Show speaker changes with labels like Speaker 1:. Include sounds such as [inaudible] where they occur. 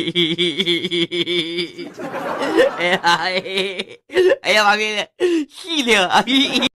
Speaker 1: [laughs] 哎呀哎！哎呀妈逼的，细的。